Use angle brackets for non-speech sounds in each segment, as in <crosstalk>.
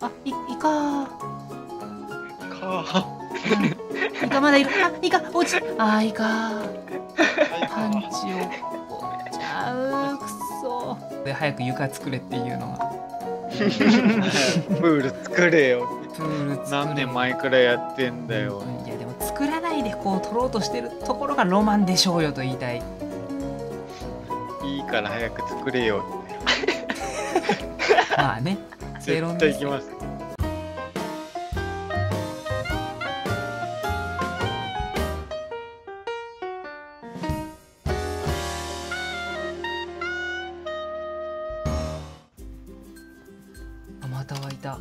あいイカ。かイカまだいる。あイカ落ちあイカ。パンチを折っちゃう。くそ。で早く床作れっていうのが <laughs> プール作れよ。プール何年前からやってんだよ。いやでも作らないでこう取ろうとしてるところがロマンでしょうよと言いたい。いいから早く作れよ <laughs> まあね正論です。絶対行きます。あまた湧いた。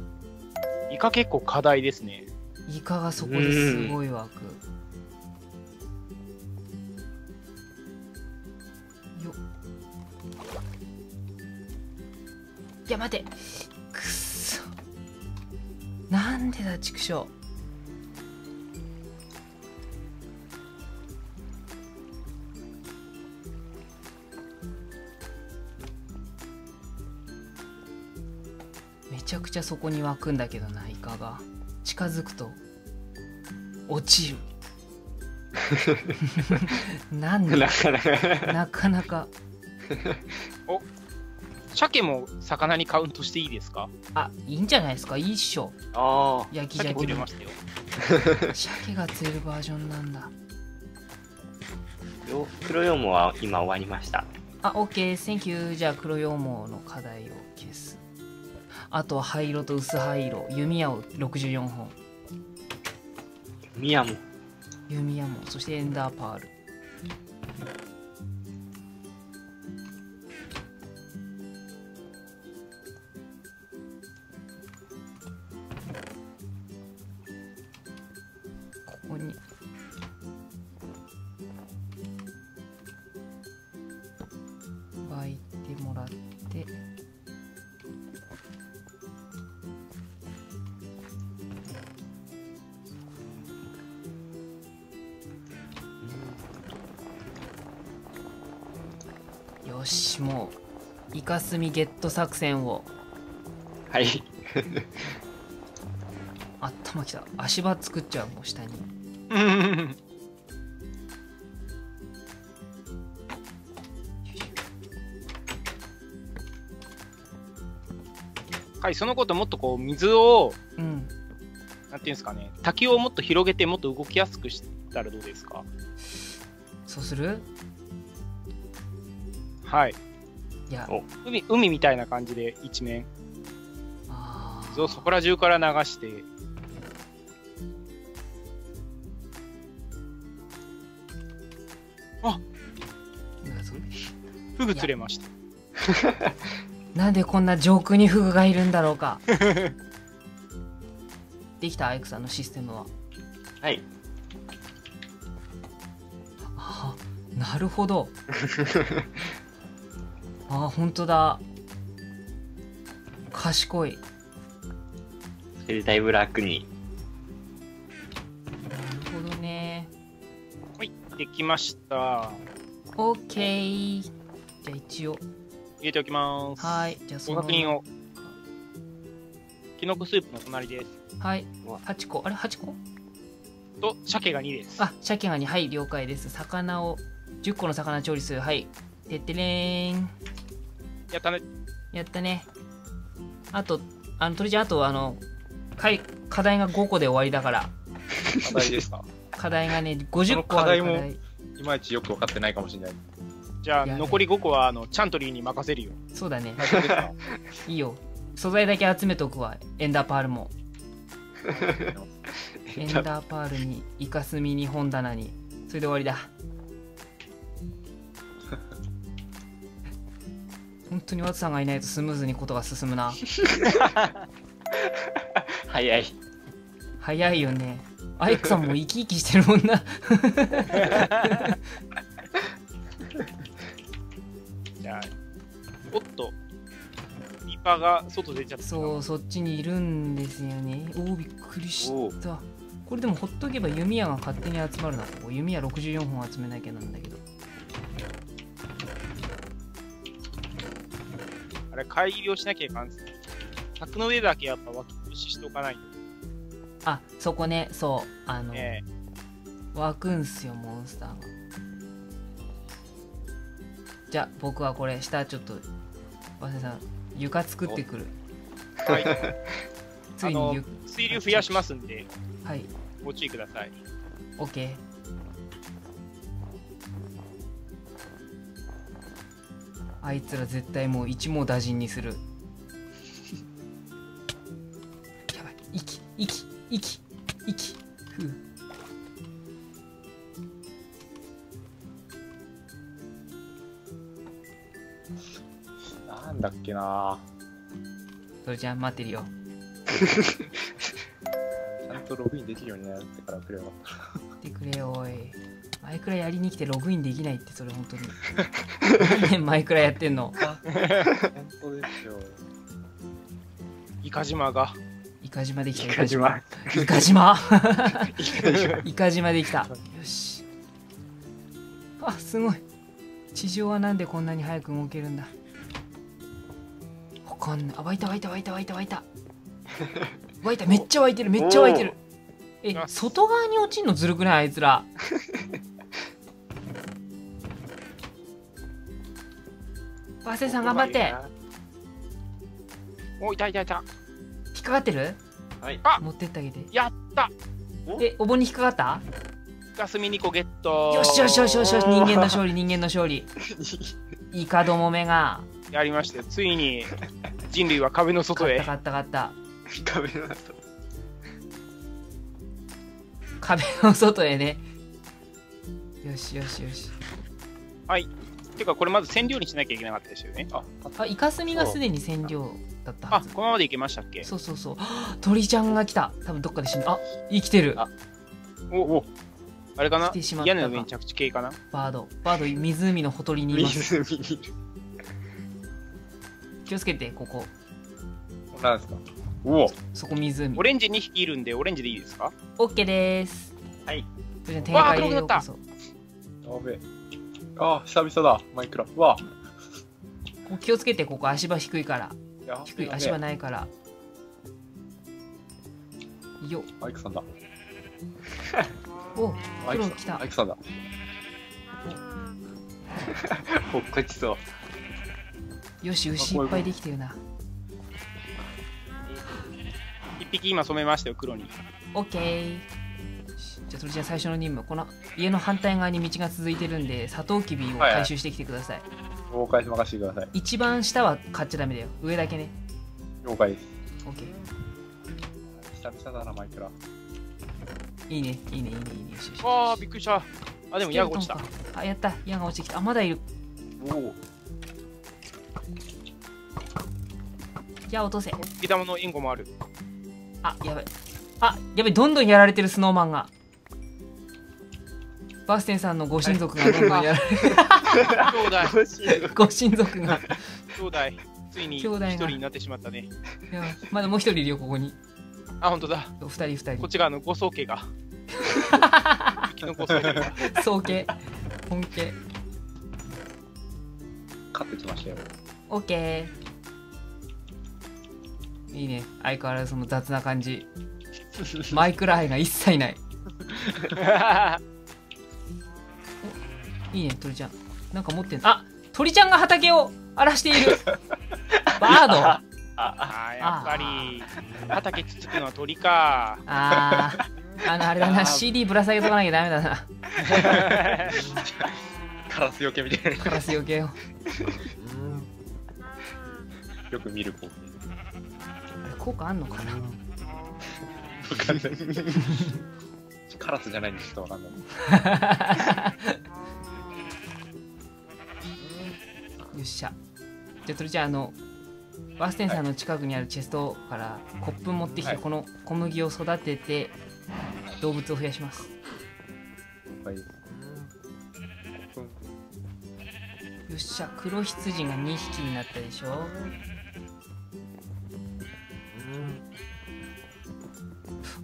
イカ結構課題ですね。イカがそこですごい湧く。よっ。いや待てなんでだ畜生。めちゃくちゃそこに湧くんだけどなイカが。近づくと落ちる。<laughs> なんで？なかなか。なかなか <laughs> <laughs> 鮭も魚にカウントしていいですか？あいいんじゃないですか？いいっしょ。ああ焼き鮭釣れましたよ。<laughs> 鮭が釣れるバージョンなんだ。よ黒羊毛は今終わりました。あ、OK、Thank you。じゃあ、黒羊毛の課題を消す。あとは灰色と薄灰色、弓矢を64本、宮も。弓矢も、そしてエンダーパール。しもうイカスミゲット作戦を。はい。<laughs> 頭きた。足場作っちゃうもう下に。<laughs> はい、そのこともっとこう水を、うん。なんていうんですかね、滝をもっと広げてもっと動きやすくしたらどうですか？そうする？はい。いや。お。海、海みたいな感じで一面、あー。水をそこら中から流して、なんだそれフグ釣れました。なんでこんな上空にフグがいるんだろうか。<laughs> できたアイクさんのシステムは。はい。あなるほど <laughs> あ本当だ。賢い。それでだいぶ楽に。なるほどね。はい、できました。OK じゃあ一応。入れておきます。はいじゃあそごの確認を。きのこスープの隣です。はい。8個あれ8個と、鮭が2です。あ鮭がにはい了解です。魚を10個の魚調理する。はいてってれーん。やったね。やったね。あとあの鳥ちゃんあとあのかい課題が5個で終わりだから。課題ですか？課題がね50個ある課その課題いまいちよく分かってないかもしれない。じゃあ、残り5個は、あの、チャントリーに任せるよ。そうだね。いいよ。素材だけ集めとくわエンダーパールも。<laughs> エンダーパールにイカスミに本棚に。それで終わりだ本当にワトさんがいないとスムーズにことが進むな。<laughs> 早い。早いよね。アイクさんも生き生きしてるもんな。じゃあ、おっと、リーパーが外出ちゃった。そうそっちにいるんですよね。おおびっくりした。これでもほっとけば弓矢が勝手に集まるな。ここ弓矢64本集めなきゃなんだけどあれ、改良しなきゃいかんっすね。柵の上だけやっぱ脇通ししとかないとあそこねそうあの、ね。湧くんすよモンスターがじゃあ僕はこれ下ちょっと早稲さん床作ってくるはい。<laughs> ついにゆ水流増やしますんで、はいご注意ください。OK あいつら絶対もう一網打尽にする。やばい。息息息息。ふう。なんだっけな。それじゃん待ってるよ。<laughs> ちゃんとログインできるようになってからくれよ。ってくれよおいマイクラやりに来てログインできないってそれ本当に。<laughs> 何年マイクラやってんの？た。本当ですよ。イカ島が。イカ島できた。イカ島。イカ島。イカ島。できた。よし。あすごい。地上はなんでこんなに早く動けるんだ？わかんない。あ湧いた湧いた湧いた湧いた湧いた。湧いた。めっちゃ湧いてるめっちゃ湧いてる。えあ外側に落ちんのずるくない？あいつらバセさん頑張って。お、いたいたいた。引っかかってる？はい。持ってってあげて。やった。えお盆に引っかかった？ガスミ2個ゲット。よしよしよしよしよし人間の勝利人間の勝利。イ <laughs> カどもめが。やりましたよ。ついに人類は壁の外へ。勝った勝った壁の後。壁の外へね。よしよしよしてか、これまず染料にしなきゃいけなかったですよね。あ、あイカスミがすでに染料だったはず。このままでいけましたっけ？そうそうそう。鳥ちゃんが来た。多分どっかで死んだ。あ生きてる。あおおあれかな？屋根の上に着地系かな？バード。バード湖のほとりにいます。湖にいる。気をつけてここ。なんですか？おお。そこ湖。オレンジ2匹いるんで、オレンジでいいですか？オッケーです。はい。じゃあ展開へようこそ。やべえ。あー、久々だ、マイクラ。うわ気をつけてここ足場低いから。や低い足場ないから。よっ。マイクさんだ。おマイクさん黒来た。マイクさんだ。ほっこちそう。よし牛いっぱいできてるな。1匹今染めましたよ、黒に。オッケーそれじゃあ最初の任務この家の反対側に道が続いてるんでサトウキビを回収してきてください、了解任せてください。一番下は買っちゃダメだよ。上だけね。了解です。オッケー。久々だな、マイクラ。いいね。いいねいいねいいね。よしよしわあ、びっくりした。あ、でも矢が落ちた。あやった。矢が落ちてきた。あまだいる。おお。矢落とせ。の援護もある。あやばいあやばいどんどんやられてるスノーマンがバーステンさんのご親族がどんどんやられ兄弟、ご親族。が。兄弟、ついに兄弟が。一人になってしまったね。いやまだもう一人いるよここに。あ、本当だ。二人二人。こっち側の五宗家が。雪の五宗家が。<laughs> 総計本家。勝ってきましたよ。オッケー。いいね。相変わらずその雑な感じ。<laughs> マイクラ愛が一切ない <laughs> いいね鳥ちゃん。なんか持ってんあ鳥ちゃんが畑を荒らしている。<laughs> バード。ああーやっぱり。畑つつくのは鳥か。あー。あのあれだな CD ぶら下げとかなきゃダメだな。<laughs> カラスよけみたいな。カラス余計をよく見る光景。あれ効果あんのかな？わかんない。<laughs> カラスじゃないんでちょっとわかんない。じゃあ鳥ちゃんあのバーステンさんの近くにあるチェストからコップ持ってきて、はい。この小麦を育てて動物を増やします。はい。よっしゃ黒羊が2匹になったでしょ。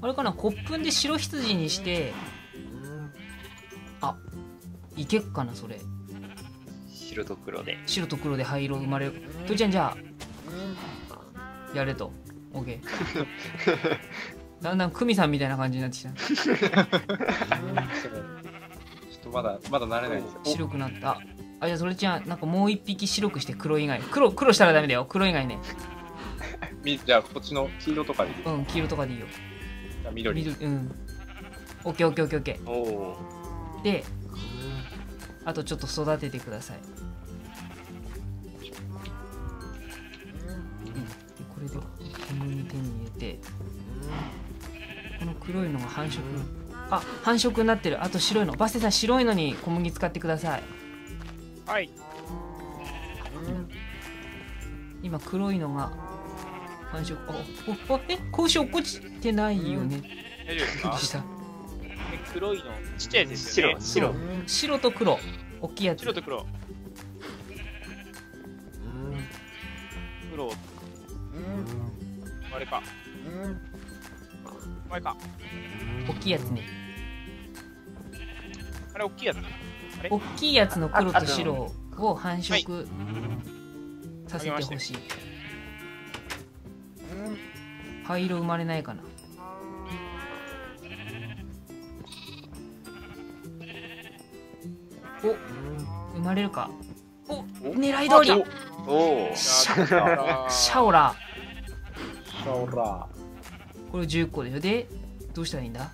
あれかなコップンで白羊にしてあいけっかなそれ白と黒で。白と黒で灰色生まれる。とりちゃんじゃあやれと。オッケー。だんだんクミさんみたいな感じになってきた。ちょっとまだ、まだ慣れないんですよ。白くなった。あじゃあそれじゃあなんかもう一匹白くして黒以外。黒黒したらダメだよ。黒以外ね。<laughs> みじゃあ、こっちの黄色とかでいい？じうん黄色とかでいいよ。ゃあ緑。緑うん。オッケーオッケーオッケーオッケおおー。であとちょっと育ててくださいれでこのに手に入れてこの黒いのが繁殖。あ繁殖になってる。あと白いの。バステさん白いのに小麦使ってください。はい。今黒いのが繁殖。おおおえ子牛落っこちてないよね。大丈夫ですか？黒いの、ちっちゃいですよ白ね。白。白と黒。大きいやつ。白と黒。黒。あれか。あれか。大きいやつね。あれ、大きいやつ。大きいやつの黒と白を繁殖させてほしい。灰色生まれないかな。お生まれるか。お狙い通りお。おシャャシャオラシャオラこれ10個でしょでどうしたらいいんだ？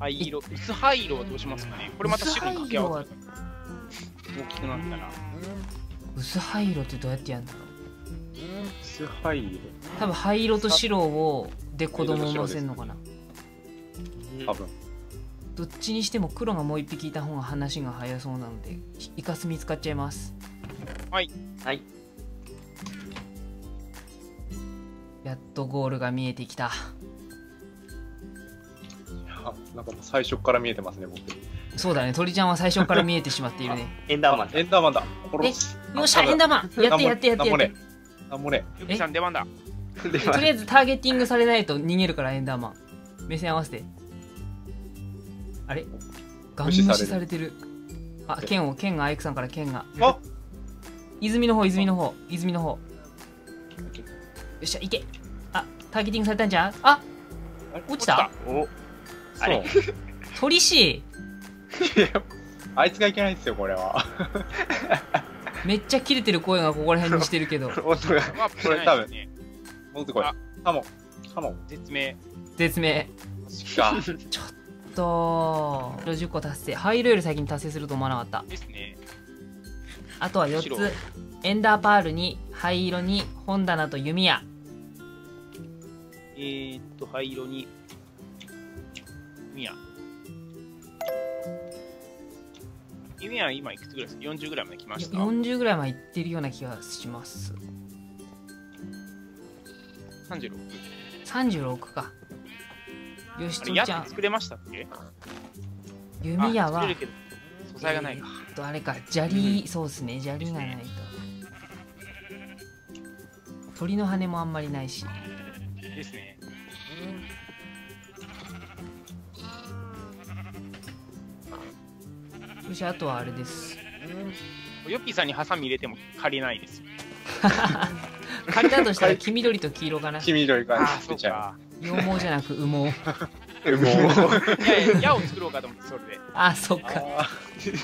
灰色。薄灰色はどうしますかね？これまた白に掛け合わせ薄大きくなったら。薄灰色ってどうやってやるんだろう？スハイ多分灰色と白をで子供を産ませんのかな。多分。どっちにしても黒がもう一匹いた方が話が早そうなのでイカスミ使っちゃいます。はい。やっとゴールが見えてきた。あなんかもう最初から見えてますね、僕。そうだね。鳥ちゃんは最初から見えてしまっているね。エンダーマンエンダーマンだ。えよっしゃエンダーマン。やってやってやってやって。なんもね。ゆきさん出番だ。でとりあえずターゲティングされないと逃げるからエンダーマン。目線合わせてあれ？ガン無視さされてる。あ剣を剣がアイクさんから剣が。あ泉の方泉の方。泉の方。よっしゃ行け。あターゲティングされたんじゃん？あ落ちた？お。あそう。れ。鳥 <laughs> 師あいつがいけないんですよ、これは。<laughs> めっちゃ切れてる声がここら辺にしてるけど。<laughs> 音が。ワープしないですね。もっとこれあ。カモ。ン。カモ。ン。絶命。絶命しか。と10個達成灰色より先に達成すると思わなかったですね。あとは4白つエンダーパールに灰色に本棚と弓矢えーっと、灰色に。弓矢。弓矢今いくつぐらいですか ?40 ぐらいまで来ました。40ぐらいまでいってるような気がします36。36かよしとりちゃん作れましたっけ？弓矢は素材がないか。えーっとあれか砂利そうっすね。砂利がないと。鳥の羽もあんまりないし。ですね。よしあとはあれです。ヨッピーさんにハサミ入れても借りないです。<laughs> <laughs> 借りたとしたら黄緑と黄色かな。黄緑がああ、そう出ちゃ。か。羊毛じゃなく羽毛う。もう。いやいや、矢を作ろうかと思って、それで。あそっか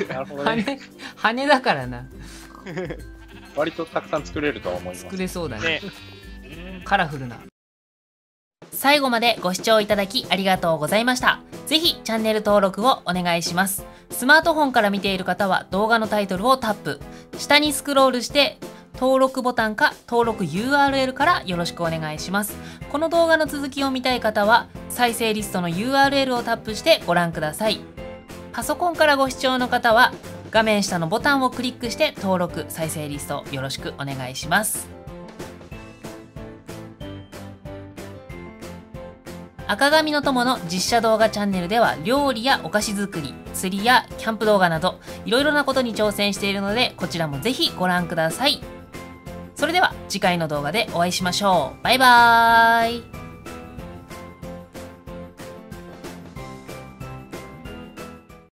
なるほどね。羽羽だからな割とたくさん作れるとは思います。作れそうだねね、カラフルな最後までご視聴いただきありがとうございましたぜひチャンネル登録をお願いしますスマートフォンから見ている方は動画のタイトルをタップ下にスクロールして登録ボタンか登録 URL からよろしくお願いします。この動画の続きを見たい方は再生リストの URL をタップしてご覧ください。パソコンからご視聴の方は画面下のボタンをクリックして登録再生リストよろしくお願いします。赤髪の友の実写動画チャンネルでは料理やお菓子作り、釣りやキャンプ動画などいろいろなことに挑戦しているのでこちらもぜひご覧ください。それでは次回の動画でお会いしましょう。バイバーイ